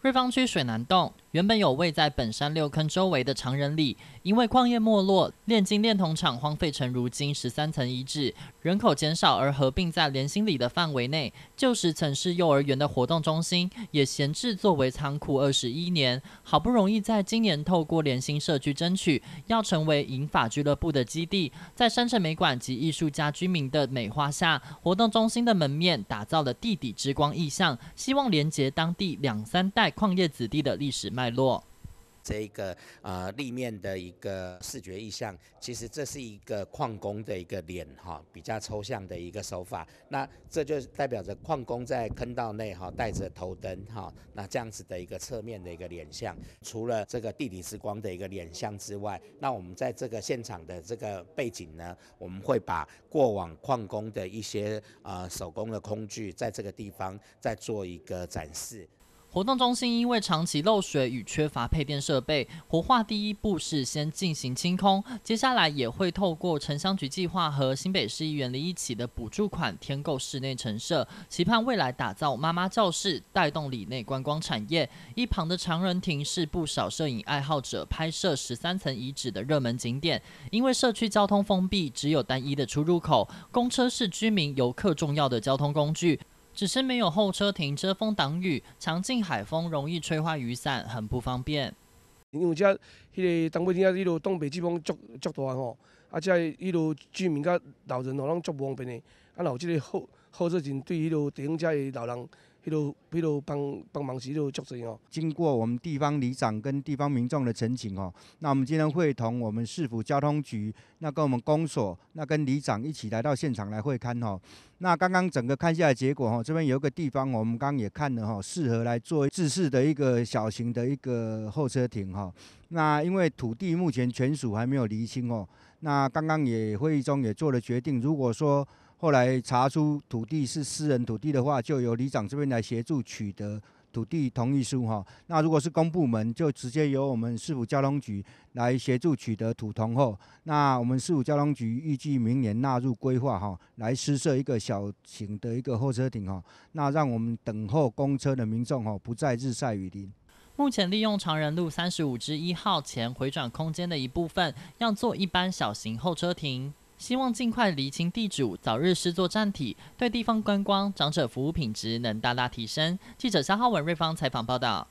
瑞芳区水南洞。原本有位在本山六坑周围的长人里，因为矿业没落，炼金炼铜厂荒废成如今十三层遗址，人口减少而合并在莲心里的范围内。旧时曾是幼儿园的活动中心，也闲置作为仓库二十一年。好不容易在今年透过莲心社区争取，要成为银发俱乐部的基地，在山城美馆及艺术家居民的美化下，活动中心的门面打造了地底之光意象，希望连接当地两三代。矿业子弟的历史脉络，这一个呃立面的一个视觉意象，其实这是一个矿工的一个脸哈，比较抽象的一个手法。那这就代表着矿工在坑道内哈，带着头灯哈，那这样子的一个侧面的一个脸像。除了这个地底之光的一个脸像之外，那我们在这个现场的这个背景呢，我们会把过往矿工的一些呃手工的工具，在这个地方再做一个展示。活动中心因为长期漏水与缺乏配电设备，活化第一步是先进行清空，接下来也会透过城乡局计划和新北市议员一起的补助款添购室内陈设，期盼未来打造妈妈教室，带动里内观光产业。一旁的长人亭是不少摄影爱好者拍摄十三层遗址的热门景点，因为社区交通封闭，只有单一的出入口，公车是居民游客重要的交通工具。只是没有候车亭遮风挡雨，强劲海风容易吹坏雨伞，很不方便。因为这迄个东北天啊，一路东北季风足足大吼，啊，遮迄路居民甲老人吼，拢足不方便的。啊，有即个候候车亭对迄路地方遮的老人。比如，比如帮帮忙时就足多哦。经过我们地方里长跟地方民众的陈情哦，那我们今天会同我们市府交通局，那跟我们公所，那跟里长一起来到现场来会勘哦。那刚刚整个看下来结果哈，这边有一个地方我们刚刚也看了哈，适合来做自式的一个小型的一个候车亭哈。那因为土地目前权属还没有厘清哦，那刚刚也会议中也做了决定，如果说。后来查出土地是私人土地的话，就由里长这边来协助取得土地同意书哈。那如果是公部门，就直接由我们市府交通局来协助取得土同后，那我们市府交通局预计明年纳入规划哈，来施设一个小型的一个候车亭哈。那让我们等候公车的民众哈，不再日晒雨淋。目前利用长仁路三十五之一号前回转空间的一部分，要做一般小型候车亭。希望尽快厘清地主，早日施作战体，对地方观光、长者服务品质能大大提升。记者肖浩文瑞芳采访报道。